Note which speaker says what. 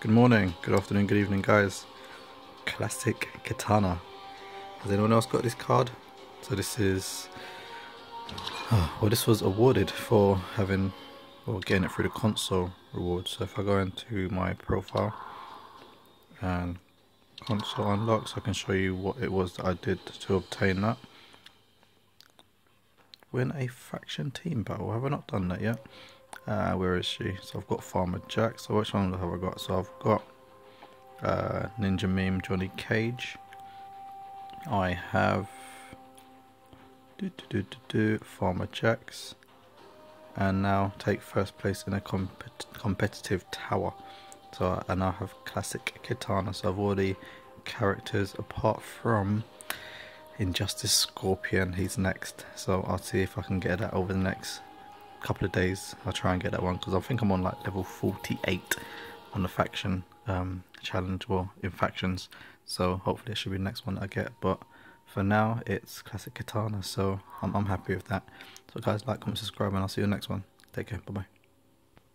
Speaker 1: Good morning, good afternoon, good evening, guys. Classic Kitana. Has anyone else got this card? So this is, oh, well, this was awarded for having, well, getting it through the console reward. So if I go into my profile and console unlocks, I can show you what it was that I did to obtain that. Win a faction team battle. Have I not done that yet? Uh, where is she? So I've got Farmer Jack. So which one have I got? So I've got uh, Ninja Mime Johnny Cage. I have do, do, do, do, Farmer Jacks. And now take first place in a compet competitive tower. So and I have classic Kitana. So I've already characters apart from Injustice Scorpion. He's next. So I'll see if I can get that over the next couple of days I'll try and get that one because I think I'm on like level 48 on the faction um, challenge or in factions. So hopefully it should be the next one I get. But for now it's classic Kitana so I'm, I'm happy with that. So guys like comment subscribe and I'll see you in the next one. Take care. Bye bye